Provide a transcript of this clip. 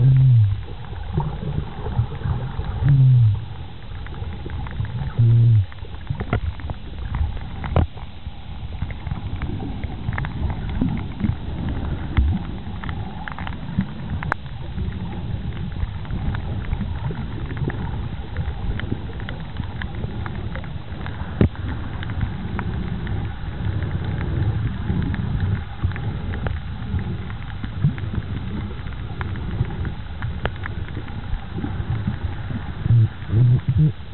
Mm-hmm. Mm-hmm.